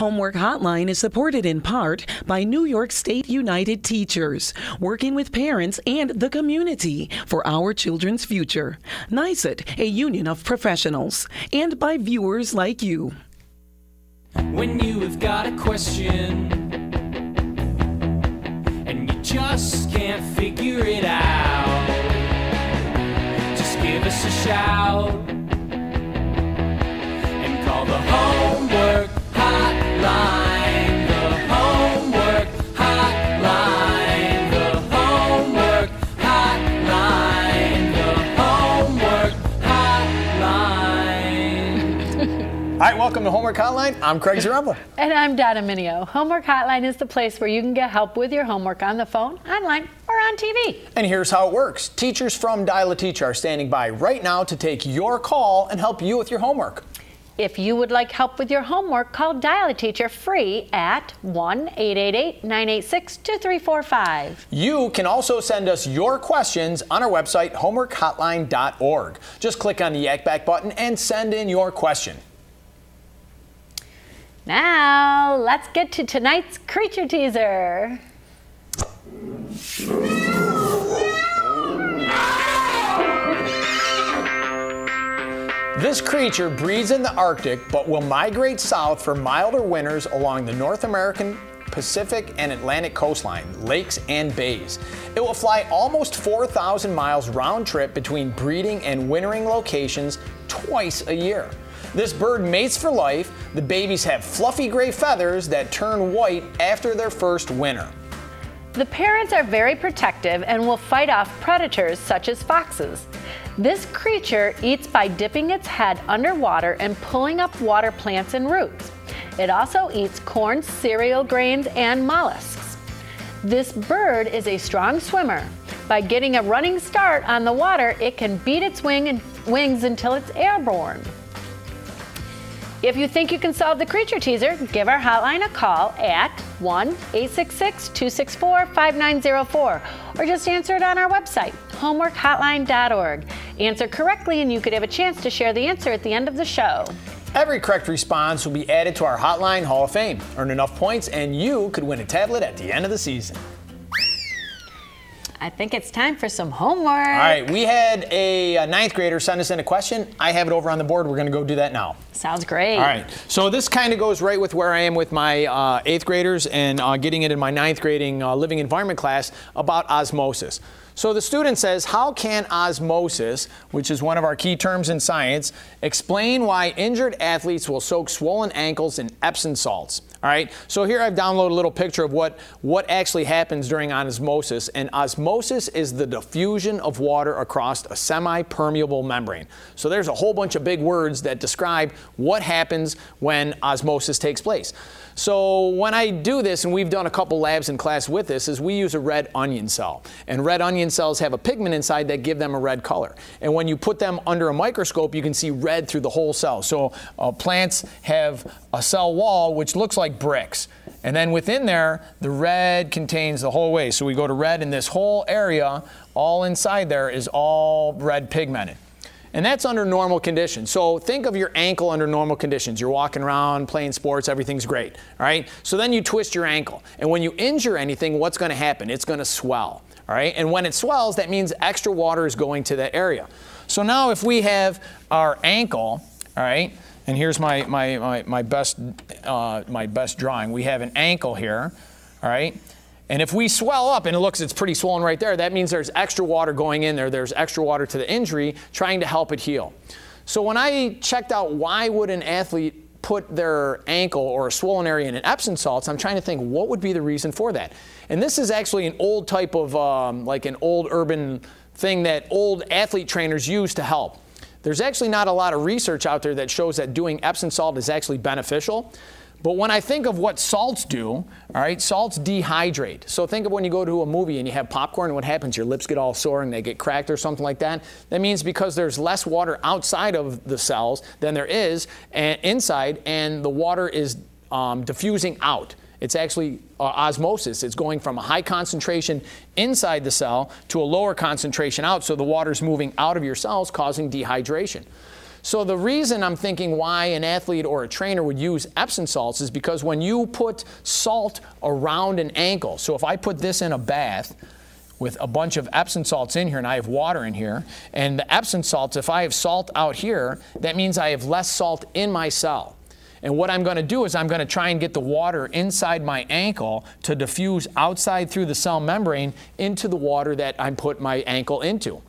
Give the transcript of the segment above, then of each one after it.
Homework Hotline is supported in part by New York State United Teachers, working with parents and the community for our children's future. NYSUT, a union of professionals, and by viewers like you. When you have got a question and you just can't figure it out, just give us a shout and call the homework hotline. The homework hotline. The homework hotline. The homework hotline. All right, welcome to Homework Hotline. I'm Craig Zaremba. And I'm Donna Minio. Homework Hotline is the place where you can get help with your homework on the phone, online, or on TV. And here's how it works. Teachers from Dial a Teacher are standing by right now to take your call and help you with your homework. If you would like help with your homework, call Dial a Teacher free at 1 888 986 2345. You can also send us your questions on our website, homeworkhotline.org. Just click on the Yak Back button and send in your question. Now, let's get to tonight's creature teaser. This creature breeds in the Arctic but will migrate south for milder winters along the North American Pacific and Atlantic coastline, lakes, and bays. It will fly almost 4,000 miles round trip between breeding and wintering locations twice a year. This bird mates for life. The babies have fluffy gray feathers that turn white after their first winter. The parents are very protective and will fight off predators such as foxes. This creature eats by dipping its head underwater and pulling up water plants and roots. It also eats corn, cereal grains, and mollusks. This bird is a strong swimmer. By getting a running start on the water, it can beat its wing and wings until it's airborne. If you think you can solve the creature teaser, give our hotline a call at 1 866 264 5904 or just answer it on our website, homeworkhotline.org. Answer correctly, and you could have a chance to share the answer at the end of the show. Every correct response will be added to our Hotline Hall of Fame. Earn enough points, and you could win a tablet at the end of the season. I think it's time for some homework. All right, we had a, a ninth grader send us in a question. I have it over on the board. We're going to go do that now. Sounds great. All right, so this kind of goes right with where I am with my uh, eighth graders and uh, getting it in my ninth grading uh, living environment class about osmosis. So the student says, how can osmosis, which is one of our key terms in science, explain why injured athletes will soak swollen ankles in Epsom salts? All right, so here I've downloaded a little picture of what, what actually happens during osmosis. And osmosis is the diffusion of water across a semi-permeable membrane. So there's a whole bunch of big words that describe what happens when osmosis takes place. So when I do this, and we've done a couple labs in class with this, is we use a red onion cell. And red onion cells have a pigment inside that give them a red color. And when you put them under a microscope, you can see red through the whole cell. So uh, plants have a cell wall which looks like bricks. And then within there, the red contains the whole way. So we go to red, and this whole area, all inside there, is all red pigmented. And that's under normal conditions. So think of your ankle under normal conditions. You're walking around, playing sports, everything's great. All right? So then you twist your ankle. And when you injure anything, what's going to happen? It's going to swell. All right? And when it swells, that means extra water is going to that area. So now if we have our ankle, all right, and here's my, my, my, my best, uh, my best drawing. We have an ankle here, all right? And if we swell up and it looks it's pretty swollen right there, that means there's extra water going in there. There's extra water to the injury trying to help it heal. So when I checked out why would an athlete put their ankle or a swollen area in an Epsom salts, I'm trying to think what would be the reason for that. And this is actually an old type of um, like an old urban thing that old athlete trainers use to help. There's actually not a lot of research out there that shows that doing Epsom salt is actually beneficial. But when I think of what salts do, all right, salts dehydrate. So think of when you go to a movie and you have popcorn, what happens? Your lips get all sore and they get cracked or something like that. That means because there's less water outside of the cells than there is inside, and the water is um, diffusing out. It's actually uh, osmosis. It's going from a high concentration inside the cell to a lower concentration out, so the water's moving out of your cells, causing dehydration. So the reason I'm thinking why an athlete or a trainer would use Epsom salts is because when you put salt around an ankle, so if I put this in a bath, with a bunch of Epsom salts in here and I have water in here. And the Epsom salts, if I have salt out here, that means I have less salt in my cell. And what I'm going to do is I'm going to try and get the water inside my ankle to diffuse outside through the cell membrane into the water that I put my ankle into.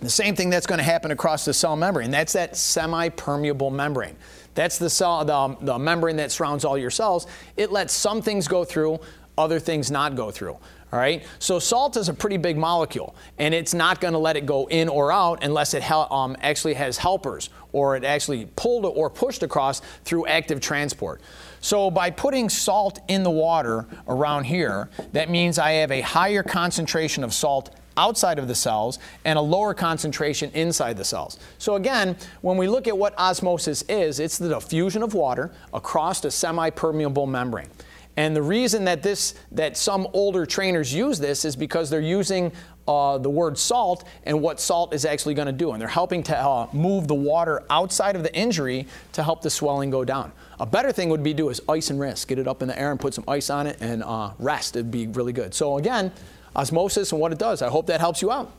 The same thing that's going to happen across the cell membrane. That's that semi-permeable membrane. That's the, cell, the, the membrane that surrounds all your cells. It lets some things go through, other things not go through. All right, so salt is a pretty big molecule, and it's not going to let it go in or out unless it um, actually has helpers or it actually pulled or pushed across through active transport. So by putting salt in the water around here, that means I have a higher concentration of salt outside of the cells and a lower concentration inside the cells. So again, when we look at what osmosis is, it's the diffusion of water across a semi-permeable membrane. And the reason that this that some older trainers use this is because they're using uh, the word salt and what salt is actually going to do. And they're helping to uh, move the water outside of the injury to help the swelling go down. A better thing would be to do is ice and rest. Get it up in the air and put some ice on it and uh, rest. It'd be really good. So again, osmosis and what it does. I hope that helps you out.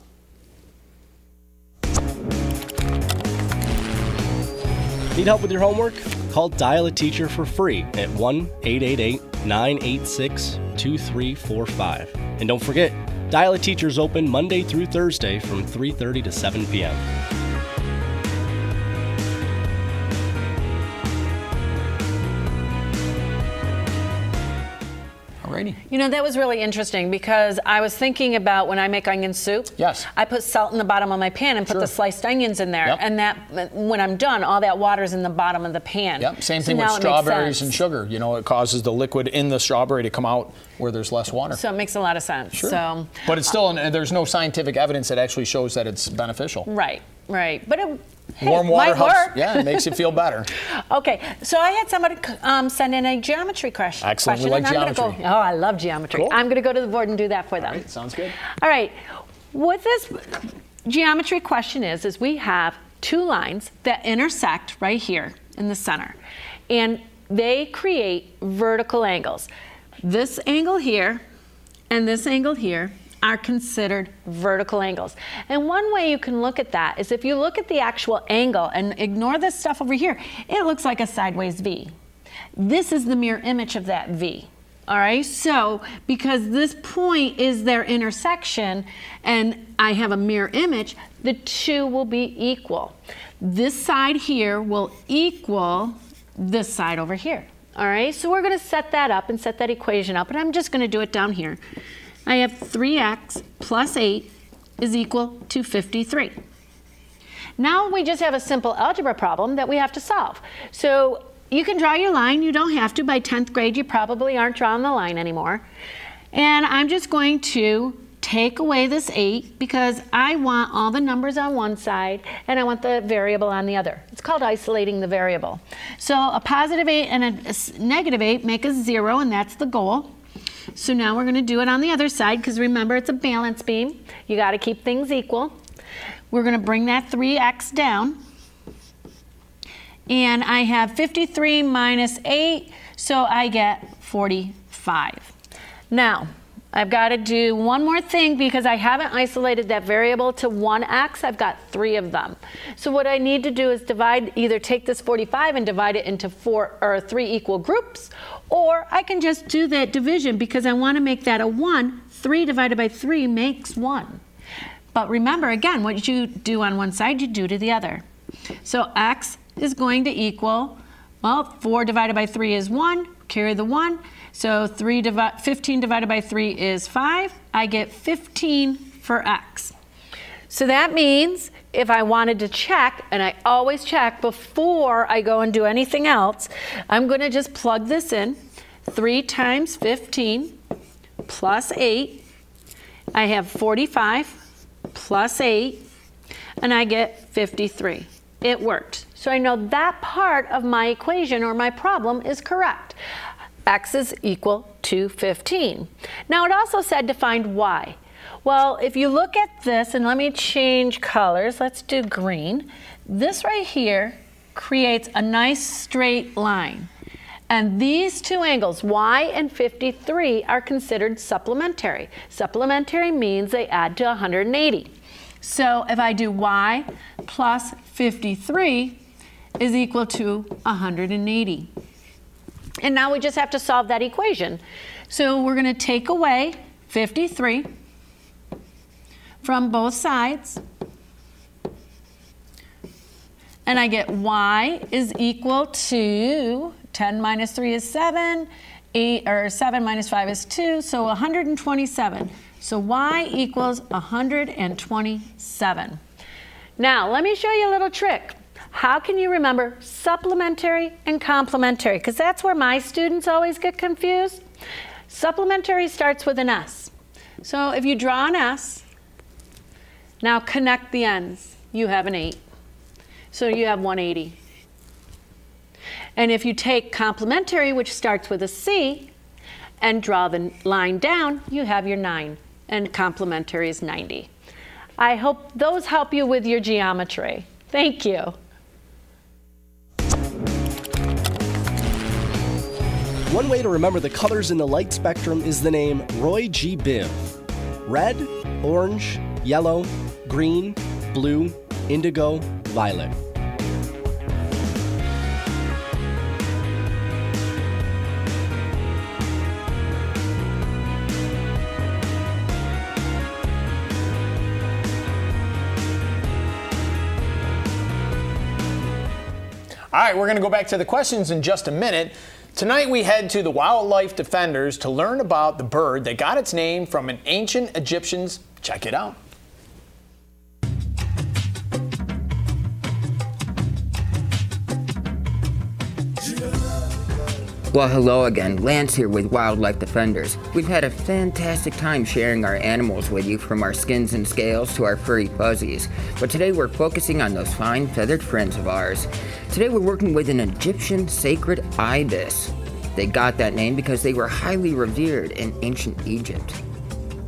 Need help with your homework? Call Dial a Teacher for free at 1 888 986 2345. And don't forget, Dial a Teacher is open Monday through Thursday from 3:30 to 7 p.m. Alrighty. You know, that was really interesting because I was thinking about when I make onion soup. Yes. I put salt in the bottom of my pan and put Sure. the sliced onions in there. Yep. And that, when I'm done, all that water's in the bottom of the pan. Yep, same So thing with it makes strawberries and sugar. You know, it causes the liquid in the strawberry to come out where there's less water. So it makes a lot of sense. Sure. So, but it's uh, still, there's no scientific evidence that actually shows that it's beneficial. right, right. But it, Warm water helps. work. Yeah, it makes you feel better. Okay, so I had somebody um, send in a geometry question. Excellent, we question, like and I'm gonna geometry. Go, oh, I love geometry. Cool. I'm going to go to the board and do that for them. Right, sounds good. All right. What this geometry question is, is we have two lines that intersect right here in the center. And they create vertical angles. This angle here and this angle here are considered vertical angles. And one way you can look at that is if you look at the actual angle and ignore this stuff over here, it looks like a sideways V. This is the mirror image of that V. All right, so because this point is their intersection and I have a mirror image, the two will be equal. This side here will equal this side over here. All right, so we're going to set that up and set that equation up, and I'm just going to do it down here. I have 3x plus 8 is equal to 53. Now we just have a simple algebra problem that we have to solve. So you can draw your line. You don't have to. By 10th grade, you probably aren't drawing the line anymore. And I'm just going to take away this 8 because I want all the numbers on one side and I want the variable on the other. It's called isolating the variable. So a positive 8 and a 8 make a 0 and that's the goal. So now we're going to do it on the other side because remember it's a balance beam. You got to keep things equal. We're going to bring that 3x down. And I have 53 minus 8, so I get 45. Now, I've got to do one more thing because I haven't isolated that variable to 1x. I've got three of them. So what I need to do is divide, either take this 45 and divide it into four or three equal groups, or I can just do that division because I want to make that a 1. 3 divided by 3 makes 1. But remember, again, what you do on one side, you do to the other. So x is going to equal, well, 4 divided by 3 is 1, carry the 1. So 3 divi- 15 divided by 3 is 5. I get 15 for x. So that means if I wanted to check, and I always check before I go and do anything else, I'm going to just plug this in. 3 times 15 plus 8. I have 45 plus 8, and I get 53. It worked. So I know that part of my equation or my problem is correct. x is equal to 15. Now it also said to find y. Well, if you look at this, and let me change colors, let's do green. This right here creates a nice straight line. And these two angles, y and 53, are considered supplementary. Supplementary means they add to 180. So if I do y plus 53 is equal to 180. And now we just have to solve that equation. So we're going to take away 53 from both sides. And I get y is equal to 10 minus 3 is 7, 8 or 7 minus 5 is 2, so 127. So y equals 127. Now, let me show you a little trick. How can you remember supplementary and complementary? Because that's where my students always get confused. Supplementary starts with an S. So if you draw an S, now connect the ends. You have an 8. So you have 180. And if you take complementary, which starts with a C, and draw the line down, you have your 9. And complementary is 90. I hope those help you with your geometry. Thank you. One way to remember the colors in the light spectrum is the name Roy G. Biv. Red, orange, yellow, green, blue, indigo, violet. All right, we're going to go back to the questions in just a minute. Tonight we head to the Wildlife Defenders to learn about the bird that got its name from an ancient Egyptians. Check it out. Well, hello again. Lance here with Wildlife Defenders. We've had a fantastic time sharing our animals with you from our skins and scales to our furry fuzzies. But today we're focusing on those fine feathered friends of ours. Today we're working with an Egyptian sacred ibis. They got that name because they were highly revered in ancient Egypt.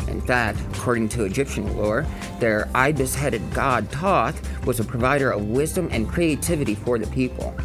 In fact, according to Egyptian lore, their ibis headed god Thoth was a provider of wisdom and creativity for the people.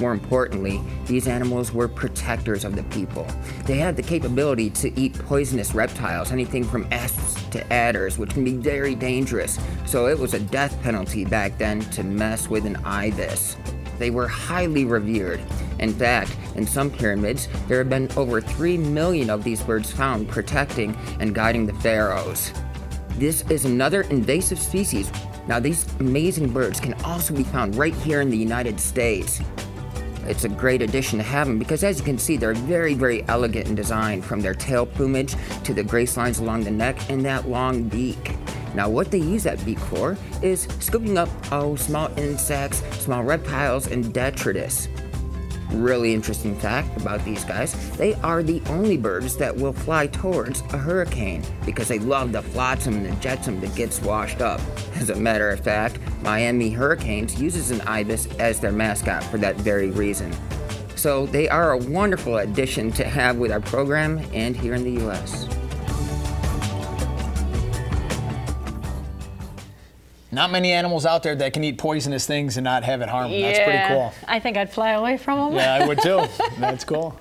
More importantly, these animals were protectors of the people. They had the capability to eat poisonous reptiles, anything from asps to adders, which can be very dangerous. So it was a death penalty back then to mess with an ibis. They were highly revered. In fact, in some pyramids, there have been over 3 million of these birds found protecting and guiding the pharaohs. This is another invasive species. Now, these amazing birds can also be found right here in the United States. It's a great addition to have them because, as you can see, they're very, very elegant in design from their tail plumage to the grace lines along the neck and that long beak. Now, what they use that beak for is scooping up oh, small insects, small reptiles, and detritus. Really interesting fact about these guys they are the only birds that will fly towards a hurricane because they love the flotsam and the jetsam that gets washed up. As a matter of fact, Miami Hurricanes uses an ibis as their mascot for that very reason. So they are a wonderful addition to have with our program and here in the US. Not many animals out there that can eat poisonous things and not have it harm them. That's pretty cool. I think I'd fly away from them. Yeah, I would too. That's cool.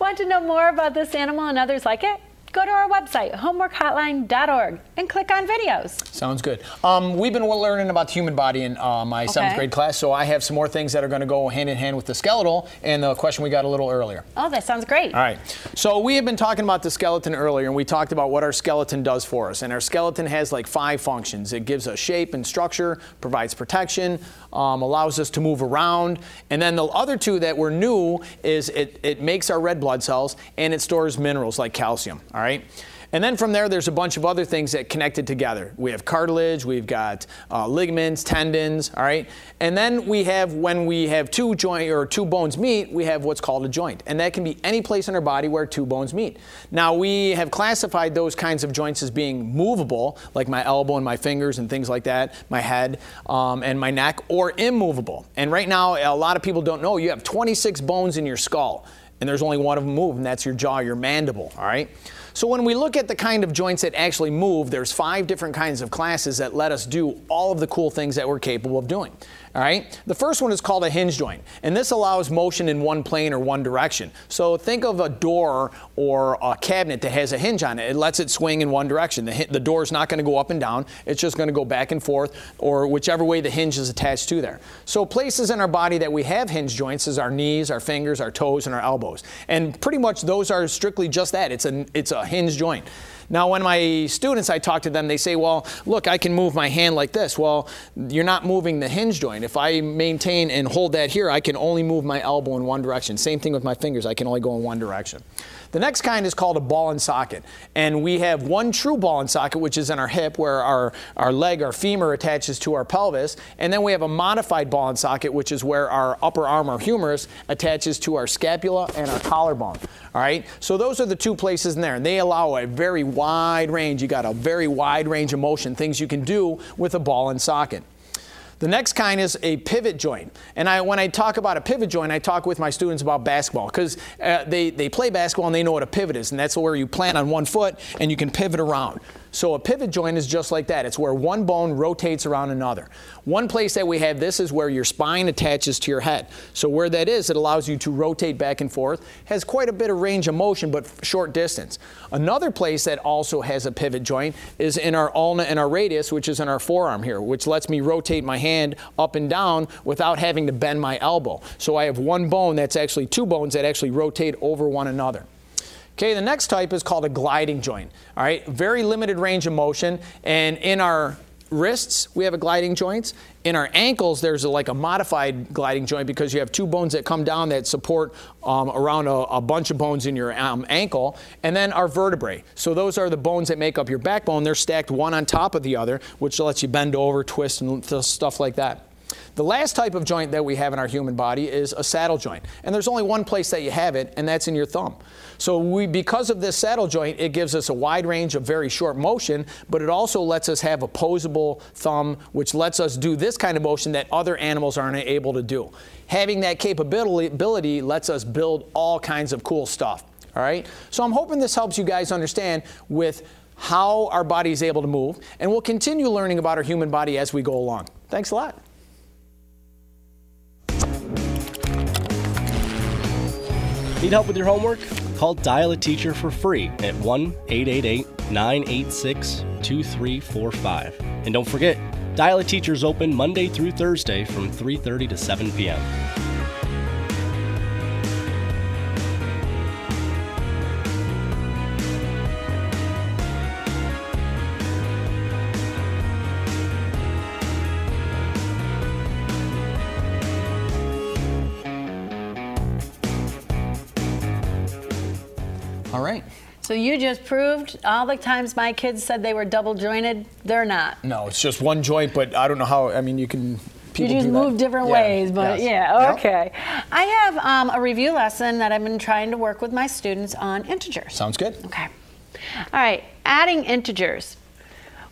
Want to know more about this animal and others like it? Go to our website, homeworkhotline.org, and click on videos. Sounds good. Um, we've been learning about the human body in uh, my seventh grade class, so I have some more things that are going to go hand in hand with the skeletal and the question we got a little earlier. Oh, that sounds great. All right. So we have been talking about the skeleton earlier, and we talked about what our skeleton does for us. And our skeleton has like five functions. It gives us shape and structure, provides protection, um, allows us to move around, and then the other two that were new is it, it makes our red blood cells and it stores minerals like calcium. All right. And then from there, there's a bunch of other things that connected together. We have cartilage, we've got uh, ligaments, tendons, all right? And then we have, when we have two joint or two bones meet, we have what's called a joint. And that can be any place in our body where two bones meet. Now, we have classified those kinds of joints as being movable, like my elbow and my fingers and things like that, my head um, and my neck, or immovable. And right now, a lot of people don't know you have 26 bones in your skull, and there's only one of them moved, and that's your jaw, your mandible, all right? So when we look at the kind of joints that actually move, there's five different kinds of classes that let us do all of the cool things that we're capable of doing. All right. The first one is called a hinge joint, and this allows motion in one plane or one direction. So think of a door or a cabinet that has a hinge on it. It lets it swing in one direction. The, the door is not going to go up and down. It's just going to go back and forth, or whichever way the hinge is attached to there. So places in our body that we have hinge joints is our knees, our fingers, our toes, and our elbows. And pretty much those are strictly just that. It's a it's a hinge joint. Now, when my students, I talk to them, they say, well, look, I can move my hand like this. Well, you're not moving the hinge joint. If I maintain and hold that here, I can only move my elbow in one direction. Same thing with my fingers. I can only go in one direction. The next kind is called a ball and socket. And we have one true ball and socket, which is in our hip, where our, our leg, our femur attaches to our pelvis. And then we have a modified ball and socket, which is where our upper arm, our humerus, attaches to our scapula and our collarbone. All right? So those are the two places in there. And they allow a very wide range. You got a very wide range of motion, things you can do with a ball and socket. The next kind is a pivot joint. And I, when I talk about a pivot joint, I talk with my students about basketball because uh, they, they play basketball and they know what a pivot is. And that's where you plant on one foot and you can pivot around. So a pivot joint is just like that. It's where one bone rotates around another. One place that we have this is where your spine attaches to your head. So where that is, it allows you to rotate back and forth. Has quite a bit of range of motion, but short distance. Another place that also has a pivot joint is in our ulna and our radius, which is in our forearm here, which lets me rotate my hand up and down without having to bend my elbow. So I have one bone that's actually two bones that actually rotate over one another. Okay, the next type is called a gliding joint. All right, very limited range of motion. And in our wrists, we have a gliding joint. In our ankles, there's a, like a modified gliding joint because you have two bones that come down that support um, around a, a, bunch of bones in your um, ankle. And then our vertebrae. So those are the bones that make up your backbone. They're stacked one on top of the other, which lets you bend over, twist, and stuff like that. The last type of joint that we have in our human body is a saddle joint. And there's only one place that you have it, and that's in your thumb. So we, because of this saddle joint, it gives us a wide range of very short motion, but it also lets us have a opposable thumb, which lets us do this kind of motion that other animals aren't able to do. Having that capability lets us build all kinds of cool stuff. All right? So I'm hoping this helps you guys understand with how our body is able to move, and we'll continue learning about our human body as we go along. Thanks a lot. Need help with your homework? Call Dial a Teacher for free at 1 888 986 2345. And don't forget, Dial a Teacher is open Monday through Thursday from 3:30 to 7 p.m. So you just proved all the times my kids said they were double jointed, they're not. No, it's just one joint, but I don't know how. I mean, you can. You just move different Yeah. ways, but Yes. yeah, Yep. okay. I have um, a review lesson that I've been trying to work with my students on integers. Sounds good. Okay. All right, adding integers.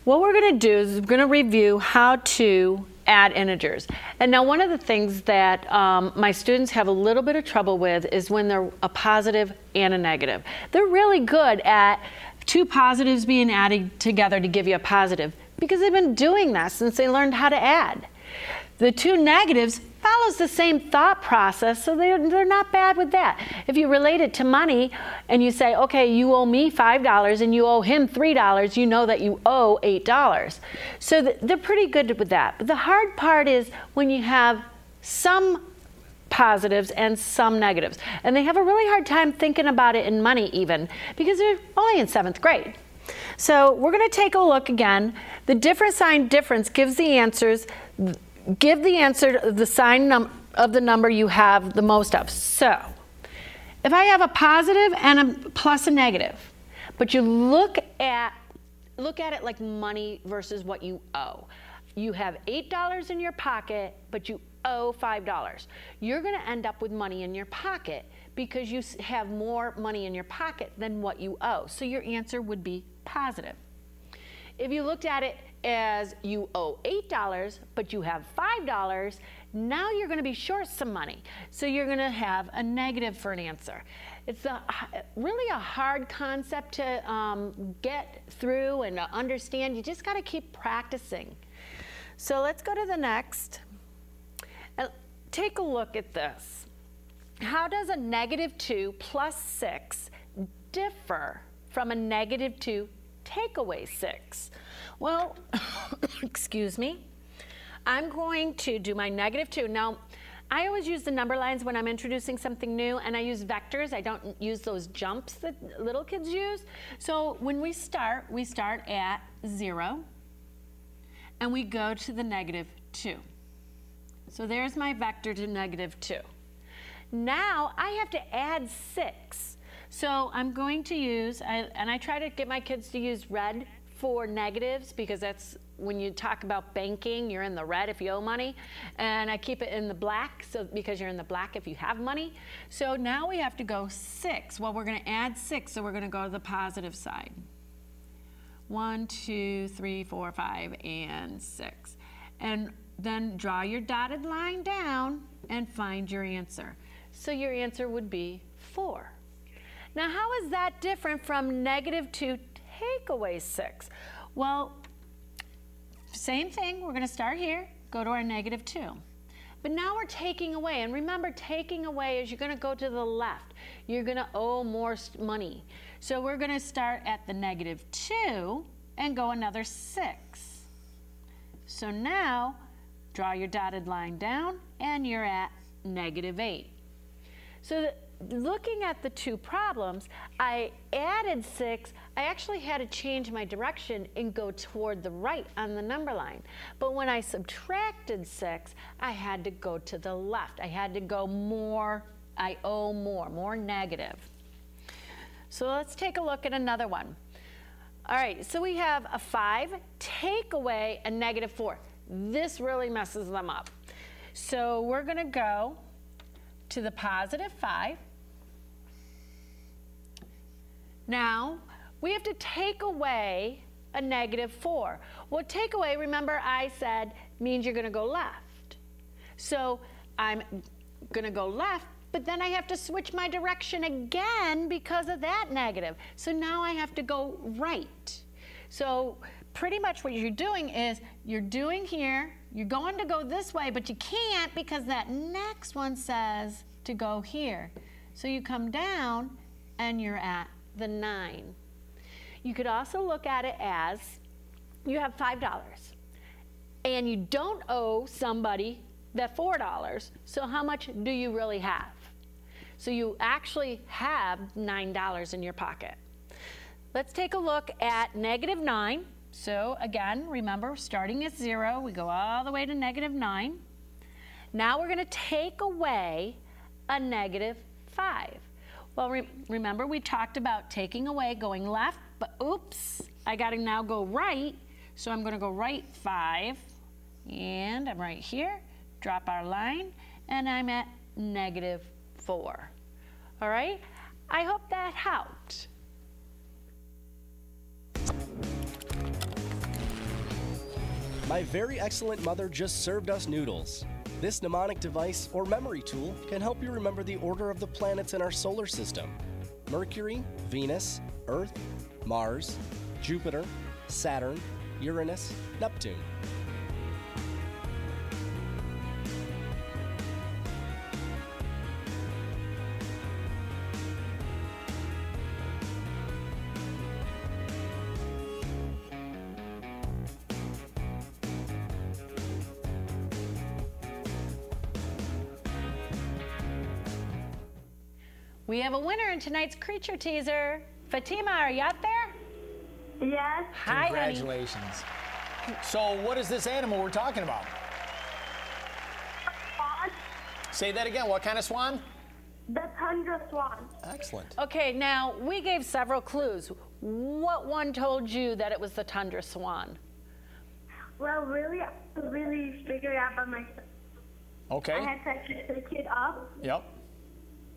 What we're going to do is we're going to review how to add integers. And now one of the things that um, my students have a little bit of trouble with is when they're a positive and a negative. They're really good at two positives being added together to give you a positive because they've been doing that since they learned how to add. The two negatives follows the same thought process, so they're, they're not bad with that. If you relate it to money and you say, okay, you owe me $5 and you owe him $3, you know that you owe $8. So th- they're pretty good with that. But the hard part is when you have some positives and some negatives. And they have a really hard time thinking about it in money even because they're only in seventh grade. So we're going to take a look again. The different sign difference gives the answers. Give the answer the sign of the number you have the most of. So if I have a positive and a plus a negative, but you look at look at it like money versus what you owe. You have $8 in your pocket, but you owe $5. You're going to end up with money in your pocket because you have more money in your pocket than what you owe. So your answer would be positive. If you looked at it as you owe $8, but you have $5, Now you're going to be short some money. So you're going to have a negative for an answer. It's a, really a hard concept to um, get through and to understand. You just got to keep practicing. So let's go to the next. Uh, take a look at this. How does a negative 2 plus 6 differ from a negative 2 take away 6? Well, excuse me. I'm going to do my negative 2. Now, I always use the number lines when I'm introducing something new, and I use vectors. I don't use those jumps that little kids use. So when we start, we start at 0, and we go to the negative 2. So there's my vector to negative 2. Now I have to add 6. So I'm going to use, and I try to get my kids to use red for negatives because that's when you talk about banking, you're in the red if you owe money. And I keep it in the black so because you're in the black if you have money. So now we have to go 6. Well, we're going to add 6, so we're going to go to the positive side. One, two, three, four, five, and 6. And then draw your dotted line down and find your answer. So your answer would be 4. Now, how is that different from negative 2 take away 6? Well, same thing. We're going to start here, go to our negative 2. But now we're taking away. And remember, taking away is you're going to go to the left. You're going to owe more money. So we're going to start at the negative 2 and go another 6. So now, draw your dotted line down, and you're at negative 8. So looking at the two problems, I added six. I actually had to change my direction and go toward the right on the number line. But when I subtracted six, I had to go to the left. I had to go more, I owe more, more negative. So let's take a look at another one. All right, so we have a five, take away a negative four. This really messes them up. So we're gonna go to the positive five, now, we have to take away a negative 4. Well, take away, remember I said, means you're going to go left. So I'm going to go left, but then I have to switch my direction again because of that negative. So now I have to go right. So pretty much what you're doing is you're doing here, you're going to go this way, but you can't because that next one says to go here. So you come down and you're at the nine. You could also look at it as you have $5 and you don't owe somebody that $4. So how much do you really have? So you actually have $9 in your pocket. Let's take a look at negative 9. So again, remember, starting at 0, we go all the way to negative 9. Now we're going to take away a negative 5. Well, re remember we talked about taking away, going left, but oops, I got to now go right. So I'm to go right five, and I'm right here, drop our line, and I'm at negative four. All right? I hope that helped. My very excellent mother just served us noodles. This mnemonic device or memory tool can help you remember the order of the planets in our solar system Mercury, Venus, Earth, Mars, Jupiter, Saturn, Uranus, Neptune. In tonight's creature teaser. Fatima, are you out there? Yes. Hi, Congratulations. So, what is this animal we're talking about? Swan. Say that again. What kind of swan? The tundra swan. Excellent. Okay, now we gave several clues. What one told you that it was the tundra swan? Well, really, I really figured out by myself. Okay. I had to pick it up, Yep.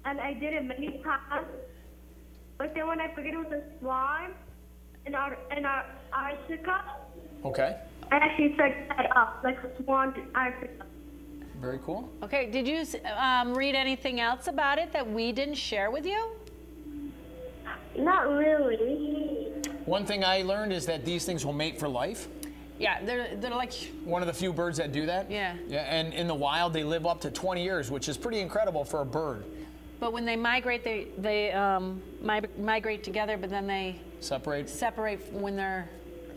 And I did it many times. But then when I figured it was a swan, in our in our Arctica, Okay. I actually searched that up like a swan in Arctica. Very cool. Okay, did you um, read anything else about it that we didn't share with you? Not really. One thing I learned is that these things will mate for life. Yeah, they're, they're like, One of the few birds that do that. Yeah. Yeah, and in the wild they live up to 20 years, which is pretty incredible for a bird. But when they migrate, they, they um, mig- migrate together, but then they Separate. separate when they're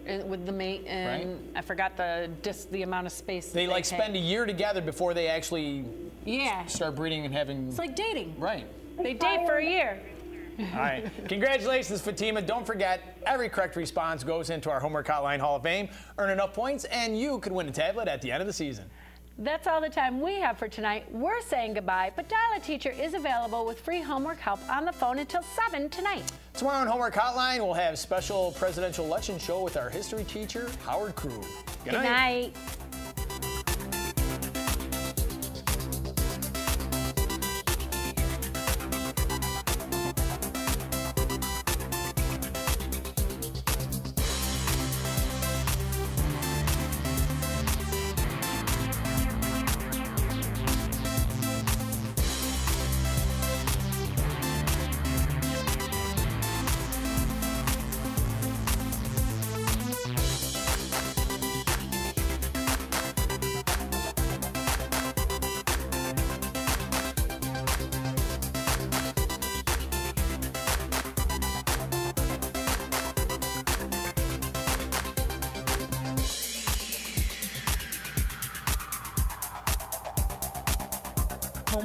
uh, with the mate, and I forgot the dis- the amount of space. They that like take. spend a year together before they actually Yeah, start breeding and having. it's like dating. right. They date for a year. All right. Congratulations, Fatima. Don't forget, every correct response goes into our Homework Hotline Hall of Fame. Earn enough points, and you could win a tablet at the end of the season. That's all the time we have for tonight. We're saying goodbye, but Dial a Teacher is available with free homework help on the phone until 7 tonight. Tomorrow on Homework Hotline, we'll have special presidential election show with our history teacher, Howard Crew. Good, Good night.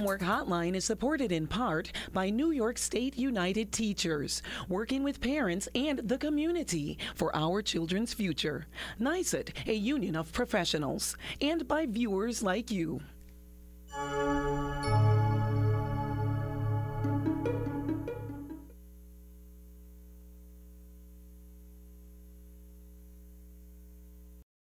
Homework Hotline is supported in part by New York State United Teachers, working with parents and the community for our children's future. NYSUT, a union of professionals, and by viewers like you.